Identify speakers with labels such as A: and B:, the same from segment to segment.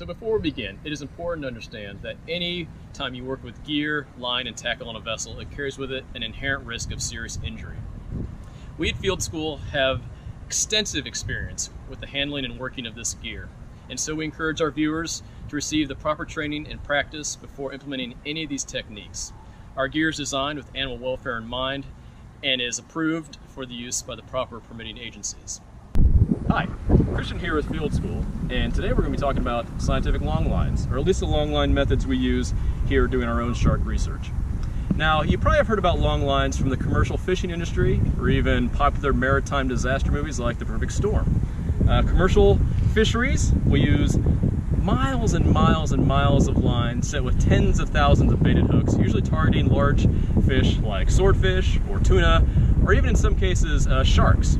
A: So before we begin, it is important to understand that any time you work with gear, line, and tackle on a vessel, it carries with it an inherent risk of serious injury. We at Field School have extensive experience with the handling and working of this gear, and so we encourage our viewers to receive the proper training and practice before implementing any of these techniques. Our gear is designed with animal welfare in mind and is approved for the use by the proper permitting agencies. Hi, Christian here with Field School, and today we're going to be talking about scientific long lines, or at least the long line methods we use here doing our own shark research. Now, you probably have heard about long lines from the commercial fishing industry, or even popular maritime disaster movies like The Perfect Storm. Uh, commercial fisheries, we use miles and miles and miles of line set with tens of thousands of baited hooks, usually targeting large fish like swordfish or tuna, or even in some cases, uh, sharks.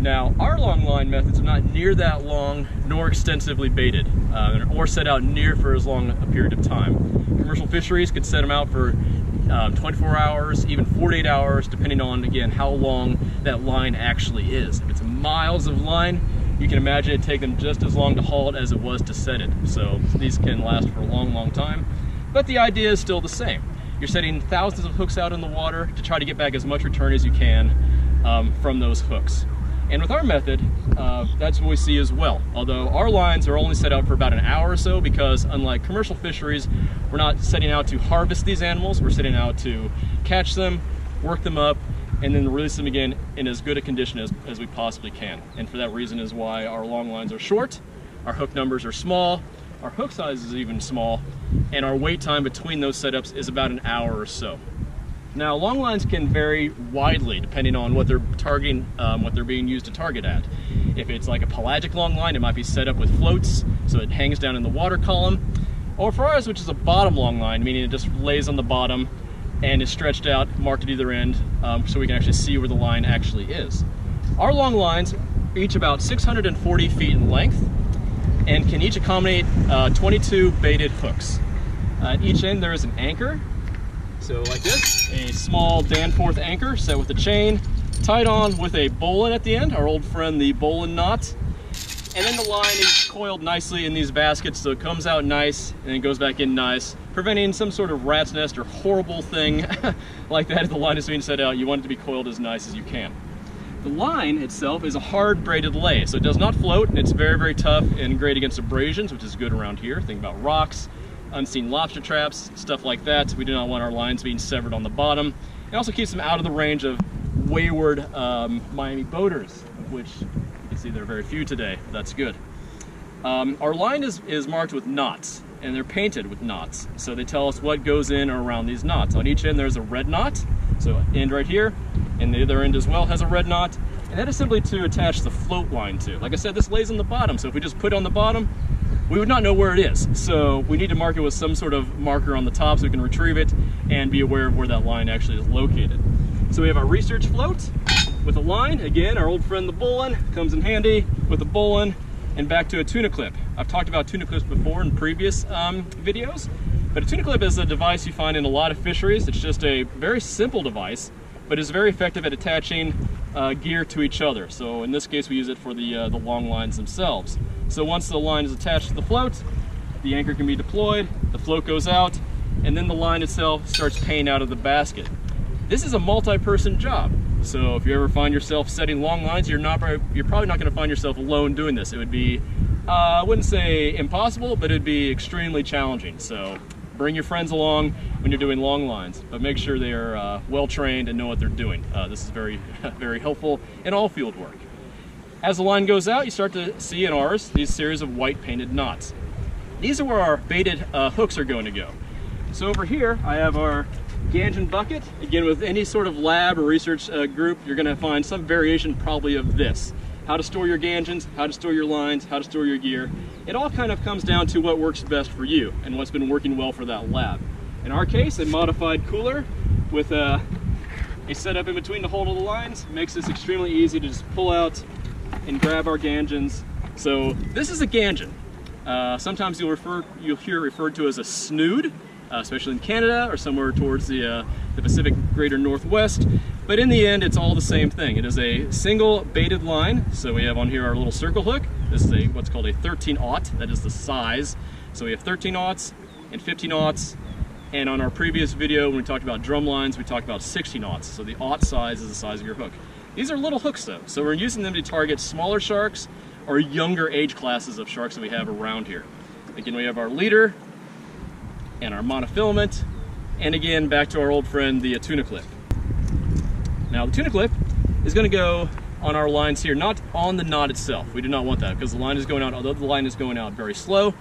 A: Now, our long line methods are not near that long nor extensively baited uh, or set out near for as long a period of time. Commercial fisheries could set them out for um, 24 hours, even 48 hours, depending on, again, how long that line actually is. If it's miles of line, you can imagine it take them just as long to haul it as it was to set it. So these can last for a long, long time. But the idea is still the same. You're setting thousands of hooks out in the water to try to get back as much return as you can um, from those hooks. And with our method, uh, that's what we see as well. Although our lines are only set out for about an hour or so because unlike commercial fisheries, we're not setting out to harvest these animals, we're setting out to catch them, work them up, and then release them again in as good a condition as, as we possibly can. And for that reason is why our long lines are short, our hook numbers are small, our hook size is even small, and our wait time between those setups is about an hour or so. Now, long lines can vary widely depending on what they're targeting, um, what they're being used to target at. If it's like a pelagic long line, it might be set up with floats, so it hangs down in the water column. Or for ours, which is a bottom long line, meaning it just lays on the bottom and is stretched out, marked at either end, um, so we can actually see where the line actually is. Our long lines each about 640 feet in length and can each accommodate uh, 22 baited hooks. Uh, at each end there is an anchor so like this, a small Danforth anchor set with a chain, tied on with a bowline at the end, our old friend the bowline knot. And then the line is coiled nicely in these baskets so it comes out nice and it goes back in nice, preventing some sort of rat's nest or horrible thing like that if the line is being set out. You want it to be coiled as nice as you can. The line itself is a hard braided lay, so it does not float and it's very, very tough and great against abrasions, which is good around here. Think about rocks, unseen lobster traps, stuff like that. We do not want our lines being severed on the bottom. It also keeps them out of the range of wayward um, Miami boaters, which you can see there are very few today. That's good. Um, our line is, is marked with knots, and they're painted with knots. So they tell us what goes in or around these knots. On each end there's a red knot, so end right here, and the other end as well has a red knot. And that is simply to attach the float line to. Like I said, this lays on the bottom, so if we just put it on the bottom, we would not know where it is. So we need to mark it with some sort of marker on the top so we can retrieve it and be aware of where that line actually is located. So we have our research float with a line. Again, our old friend the bowline comes in handy with a bowline and back to a tuna clip. I've talked about tuna clips before in previous um, videos, but a tuna clip is a device you find in a lot of fisheries. It's just a very simple device, but is very effective at attaching uh, gear to each other. So in this case, we use it for the, uh, the long lines themselves. So once the line is attached to the float, the anchor can be deployed, the float goes out, and then the line itself starts paying out of the basket. This is a multi-person job. So if you ever find yourself setting long lines, you're not you're probably not going to find yourself alone doing this. It would be, uh, I wouldn't say impossible, but it'd be extremely challenging. So bring your friends along when you're doing long lines, but make sure they are uh, well trained and know what they're doing. Uh, this is very, very helpful in all field work. As the line goes out, you start to see in ours these series of white painted knots. These are where our baited uh, hooks are going to go. So over here, I have our Gangion bucket. Again, with any sort of lab or research uh, group, you're gonna find some variation probably of this. How to store your Gangions, how to store your lines, how to store your gear. It all kind of comes down to what works best for you and what's been working well for that lab. In our case, a modified cooler with a, a setup in between to hold all the lines makes this extremely easy to just pull out and grab our Gangions. So this is a Gangion. Uh, sometimes you'll refer you'll hear referred to as a snood, uh, especially in Canada or somewhere towards the uh, the Pacific Greater Northwest. But in the end, it's all the same thing. It is a single baited line. So we have on here our little circle hook. This is a what's called a 13 aught. That is the size. So we have 13 aughts and 15 aughts. And on our previous video, when we talked about drum lines, we talked about 16 aughts. So the aught size is the size of your hook. These are little hooks though. So we're using them to target smaller sharks or younger age classes of sharks that we have around here. Again, we have our leader and our monofilament. And again, back to our old friend, the tuna clip. Now the tuna clip is gonna go on our lines here, not on the knot itself. We do not want that because the line is going out, although the line is going out very slow,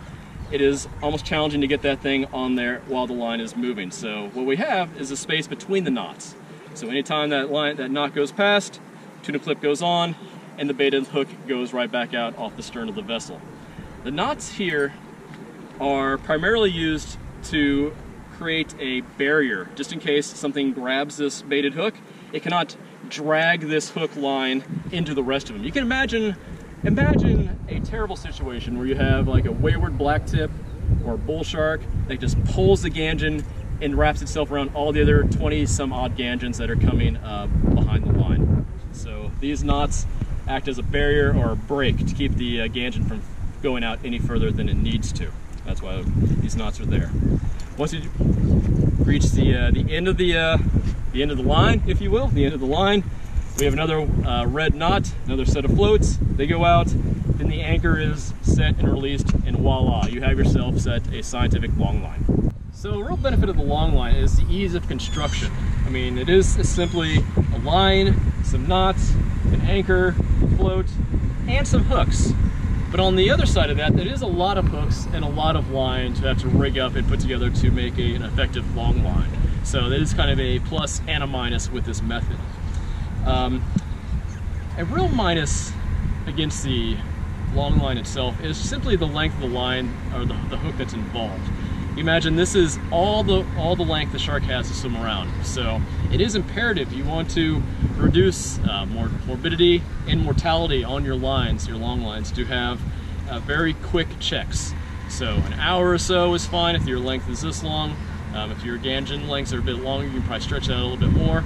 A: it is almost challenging to get that thing on there while the line is moving. So what we have is a space between the knots. So anytime that line, that knot goes past, tuna clip goes on, and the baited hook goes right back out off the stern of the vessel. The knots here are primarily used to create a barrier, just in case something grabs this baited hook. It cannot drag this hook line into the rest of them. You can imagine, imagine a terrible situation where you have like a wayward black tip or bull shark that just pulls the gangion and wraps itself around all the other 20 some odd gangions that are coming uh, behind the line. So these knots act as a barrier or a brake to keep the uh, from going out any further than it needs to. That's why these knots are there. Once you reach the uh, the end of the uh, the end of the line, if you will, the end of the line, we have another uh, red knot, another set of floats. They go out, then the anchor is set and released, and voila, you have yourself set a scientific long line. So a real benefit of the long line is the ease of construction. I mean, it is simply a line, some knots, an anchor, a float, and some hooks. But on the other side of that, there is a lot of hooks and a lot of line to have to rig up and put together to make a, an effective long line. So that is kind of a plus and a minus with this method. Um, a real minus against the long line itself is simply the length of the line or the, the hook that's involved. Imagine this is all the all the length the shark has to swim around. So it is imperative you want to reduce uh, more morbidity and mortality on your lines, your long lines, to have uh, very quick checks. So an hour or so is fine if your length is this long. Um, if your gangion lengths are a bit longer, you can probably stretch that a little bit more.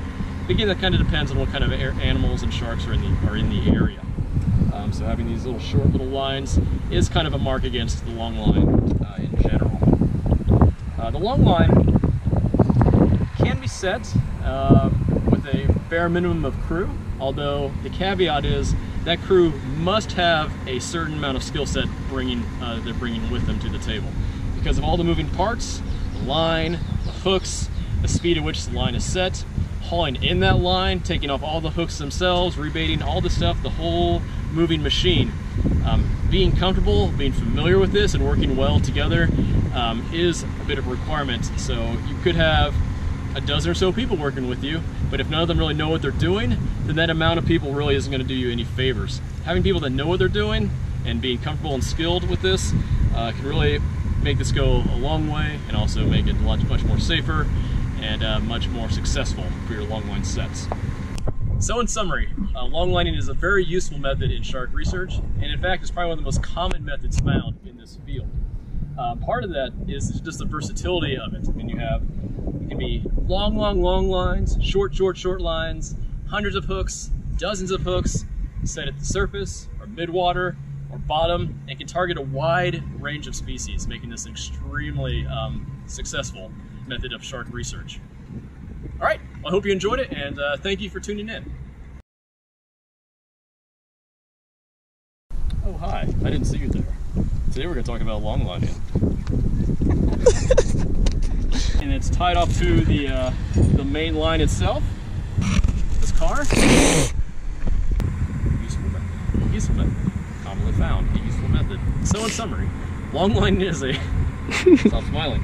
A: Again, that kind of depends on what kind of animals and sharks are in the are in the area. Um, so having these little short little lines is kind of a mark against the long line uh, in general. Uh, the long line can be set uh, with a bare minimum of crew, although the caveat is that crew must have a certain amount of skill set bringing uh, they're bringing with them to the table. Because of all the moving parts, the line, the hooks, the speed at which the line is set, hauling in that line, taking off all the hooks themselves, rebaiting all the stuff, the whole moving machine. Um, being comfortable, being familiar with this and working well together um, is a bit of a requirement. So you could have a dozen or so people working with you, but if none of them really know what they're doing, then that amount of people really isn't going to do you any favors. Having people that know what they're doing and being comfortable and skilled with this uh, can really make this go a long way and also make it much, much more safer and uh, much more successful for your long line sets. So in summary, uh, long lining is a very useful method in shark research, and in fact, it's probably one of the most common methods found in this field. Uh, part of that is just the versatility of it. I mean, you have, it can be long, long, long lines, short, short, short lines, hundreds of hooks, dozens of hooks, set at the surface, or midwater, or bottom, and can target a wide range of species, making this an extremely um, successful method of shark research. All right, I hope you enjoyed it, and uh, thank you for tuning in. Oh, hi. I didn't see you there. Today we're going to talk about long lining. and it's tied off to the, uh, the main line itself. This car. useful method. Useful method. Commonly found. A useful method. So in summary, long lining is a... Stop smiling.